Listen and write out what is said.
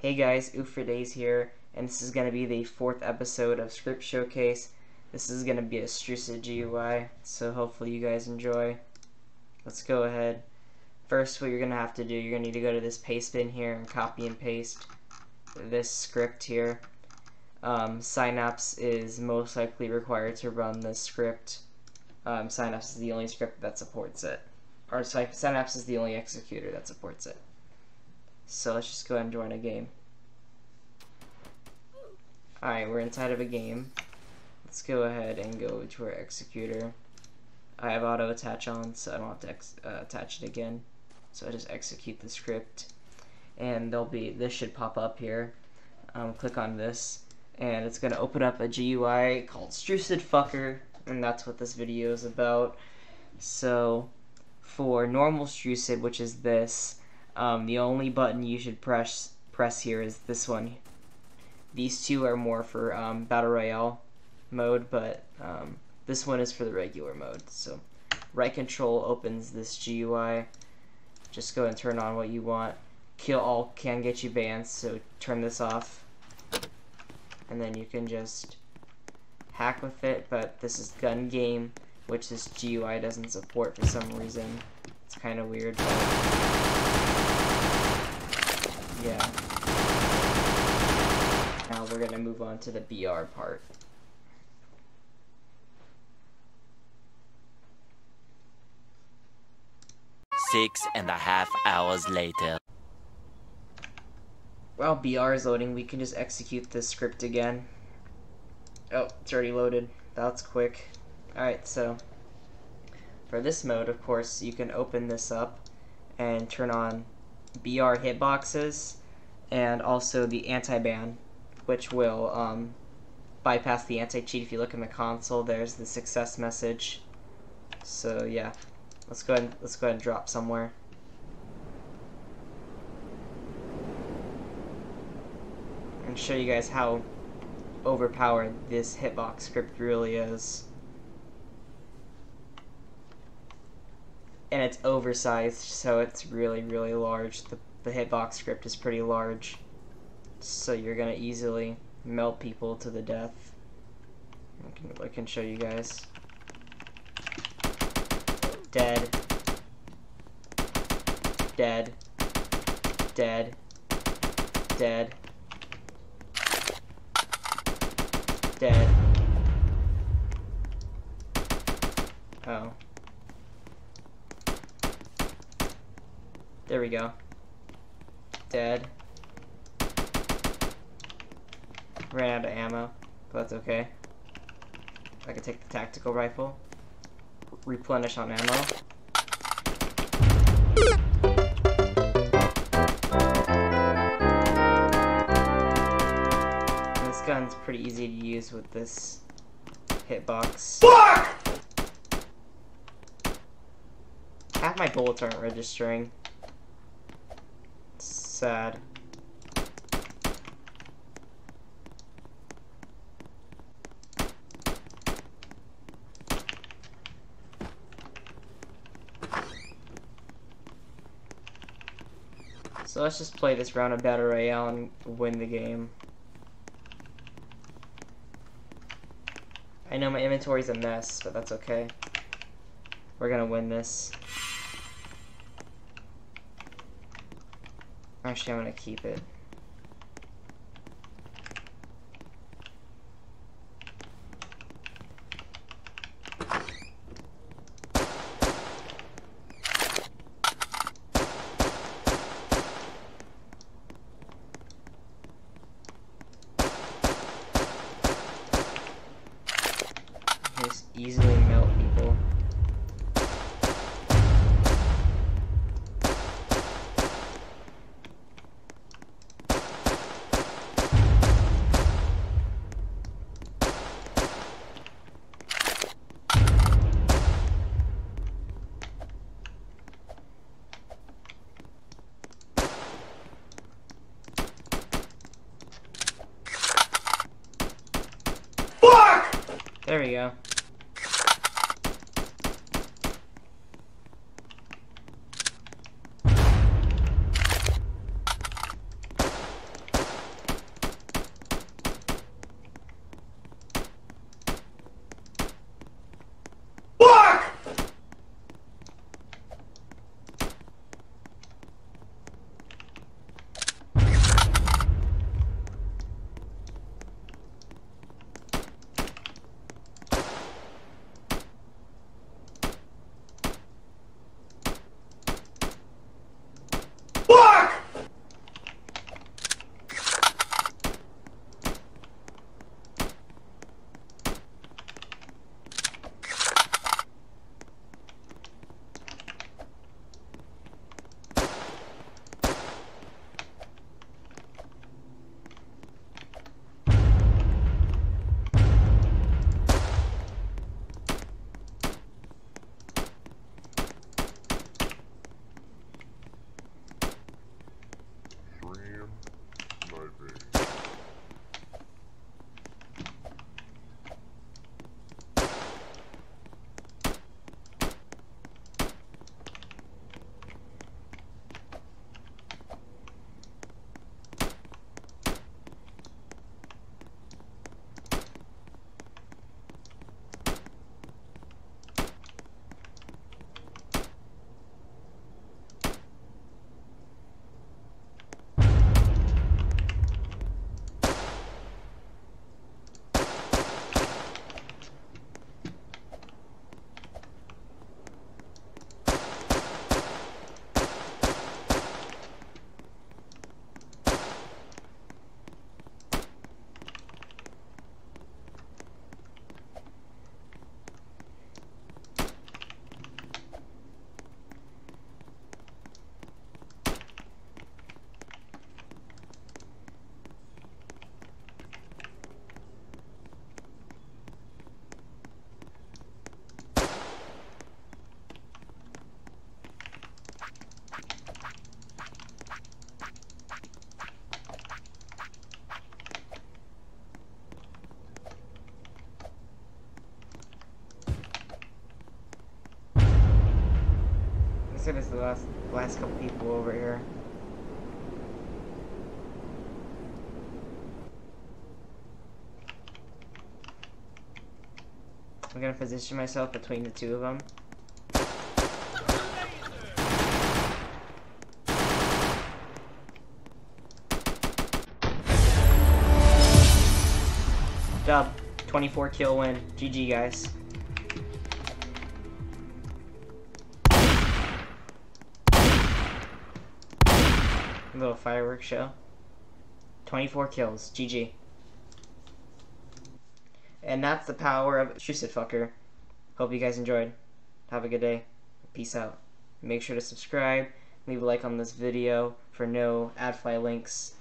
Hey guys, Days here, and this is going to be the fourth episode of Script Showcase. This is going to be a Strucid GUI, so hopefully you guys enjoy. Let's go ahead. First, what you're going to have to do, you're going to need to go to this paste bin here and copy and paste this script here. Um, Synapse is most likely required to run this script. Um, Synapse is the only script that supports it. Or Synapse is the only executor that supports it. So let's just go ahead and join a game. Alright, we're inside of a game. Let's go ahead and go to our executor. I have auto attach on, so I don't have to uh, attach it again. So I just execute the script, and there'll be this should pop up here. Um, click on this, and it's gonna open up a GUI called Strucid Fucker, and that's what this video is about. So for normal Strucid, which is this, um, the only button you should press press here is this one. These two are more for um, Battle Royale mode, but um, this one is for the regular mode. So right control opens this GUI. Just go and turn on what you want. Kill all can get you banned, so turn this off. And then you can just hack with it, but this is gun game, which this GUI doesn't support for some reason. It's kind of weird, yeah. Now we're gonna move on to the BR part. Six and a half hours later. While BR is loading, we can just execute this script again. Oh, it's already loaded. That's quick. Alright, so for this mode, of course, you can open this up and turn on BR hitboxes and also the anti-ban, which will um, bypass the anti-cheat. If you look in the console, there's the success message. So yeah, let's go ahead. And, let's go ahead and drop somewhere. And show you guys how overpowered this hitbox script really is. And it's oversized, so it's really, really large. The, the hitbox script is pretty large, so you're gonna easily melt people to the death. I can, I can show you guys. Dead. Dead. Dead. Dead. Dead. Oh. There we go. Dead. Ran out of ammo, but that's okay. I can take the tactical rifle. Replenish on ammo. This gun's pretty easy to use with this hitbox. Fuck! Half my bullets aren't registering sad. So let's just play this round of Battle Royale and win the game. I know my inventory's a mess, but that's okay. We're gonna win this. Actually, I'm gonna keep it. Just easily melt people. There we go. The last last couple people over here. I'm gonna position myself between the two of them. Dub. 24 kill win. GG, guys. Little fireworks show. 24 kills. GG. And that's the power of Strucid Fucker. Hope you guys enjoyed. Have a good day. Peace out. Make sure to subscribe. Leave a like on this video for no ad fly links